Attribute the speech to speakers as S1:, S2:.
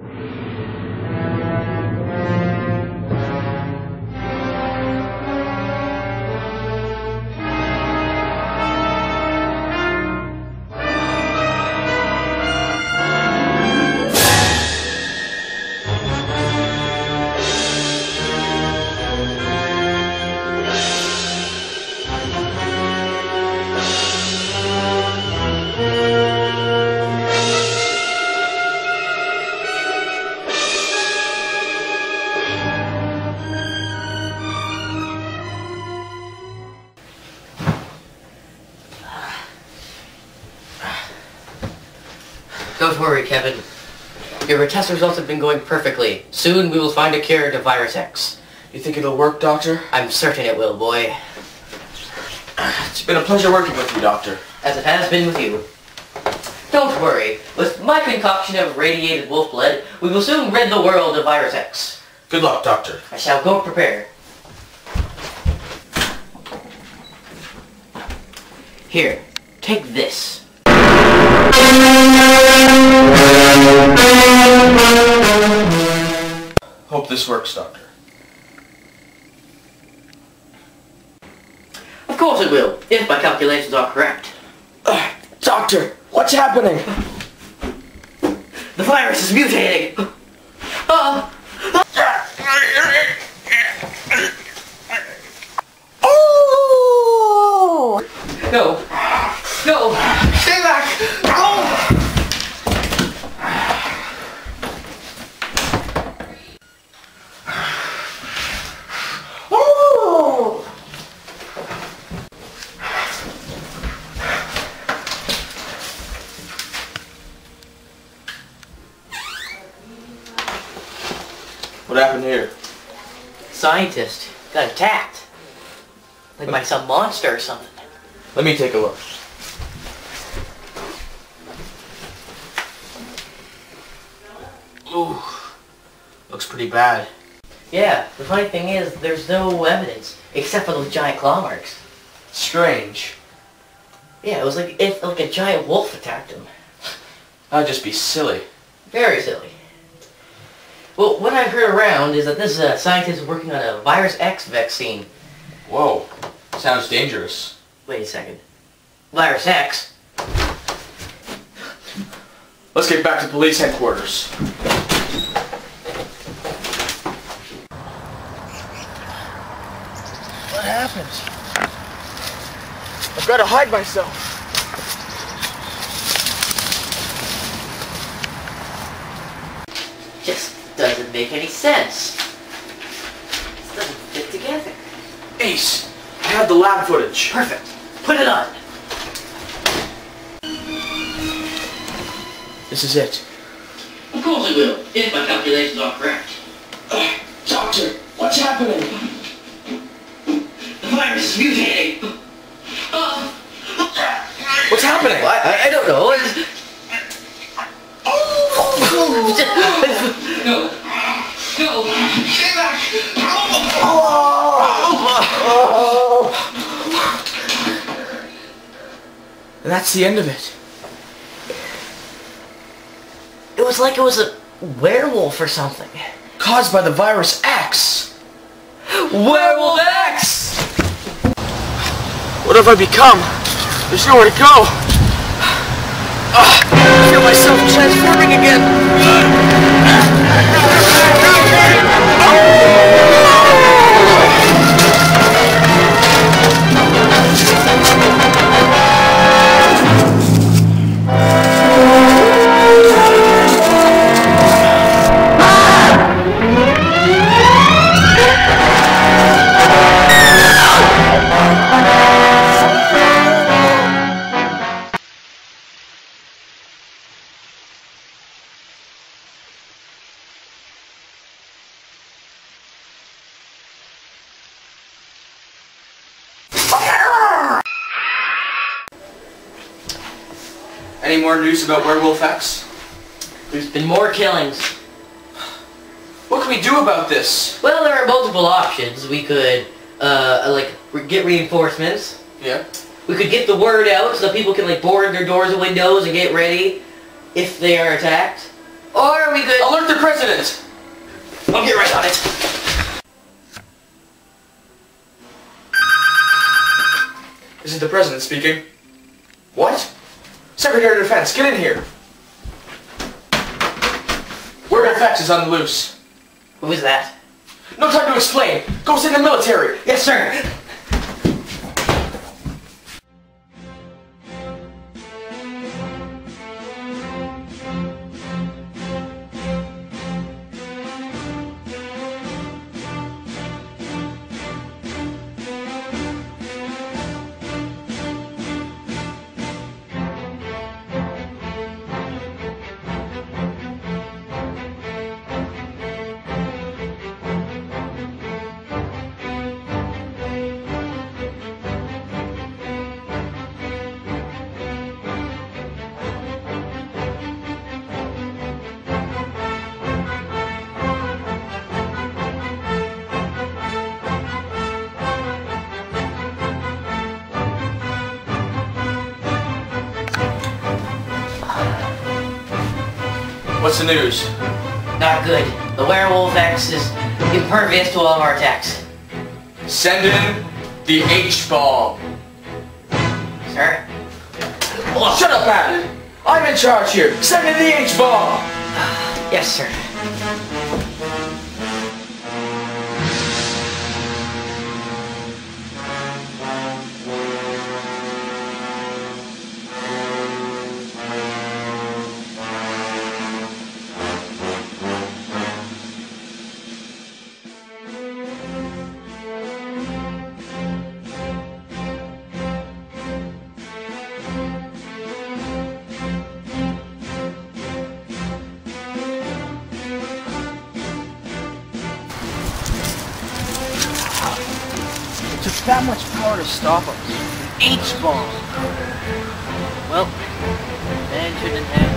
S1: Thank you. Don't worry, Kevin. Your test results have been going perfectly. Soon we will find a cure to Virus X.
S2: You think it'll work, Doctor?
S1: I'm certain it will, boy.
S2: It's been a pleasure working with you, Doctor.
S1: As it has been with you. Don't worry. With my concoction of radiated wolf blood, we will soon rid the world of Virus X.
S2: Good luck, Doctor.
S1: I shall go prepare. Here, take this.
S2: Hope this works, Doctor.
S1: Of course it will, if my calculations are correct.
S2: Uh, doctor, what's happening?
S1: The virus is mutating! Uh,
S3: Oh!
S1: no! No! Stay back!
S2: What happened here?
S1: Scientist got attacked. Like by some monster or something.
S2: Let me take a look. Ooh, looks pretty bad.
S1: Yeah, the funny thing is, there's no evidence, except for those giant claw marks.
S2: Strange.
S1: Yeah, it was like if like a giant wolf attacked him.
S2: That'd just be silly.
S1: Very silly. Well, what I've heard around is that this uh, scientist is working on a Virus X vaccine.
S2: Whoa, sounds dangerous.
S1: Wait a second. Virus X?
S2: Let's get back to police headquarters. What happened? I've got to hide myself.
S1: Just doesn't make any sense. This doesn't fit together.
S2: Ace, I have the lab footage.
S1: Perfect. Put it on.
S2: This is it.
S1: Of course it will, if my calculations are correct.
S2: Doctor, what's happening?
S1: The virus is mutating. Uh,
S2: What's happening?
S1: I, I, I don't know. It's- no. No.
S2: And that's the end of it.
S1: It was like it was a werewolf or something.
S2: Caused by the virus X.
S1: Werewolf X!
S2: What have I become? There's nowhere to go. Ah, I feel myself transforming again. More news about Werewolf X?
S1: There's been more killings.
S2: What can we do about this?
S1: Well, there are multiple options. We could, uh, like, re- get reinforcements.
S2: Yeah.
S1: We could get the word out so people can, like, board their doors and windows and get ready if they are attacked. Or we could...
S2: Alert the President!
S1: I'll get right on it.
S2: This is the President speaking. What? Secretary of Defense, get in here! Werewolf X is on the loose.
S1: Who is that?
S2: No time to explain. Go sit in the military.
S1: Yes, sir.
S2: What's the news?
S1: Not good. The werewolf X is impervious to all of our attacks.
S2: Send in the H-bomb.
S1: Sir?
S2: Oh, Shut up, Pat! I'm in charge here. Send in the H-bomb.
S1: Yes, sir.
S3: Took that much power to stop us. H-bomb. Well, man shouldn't have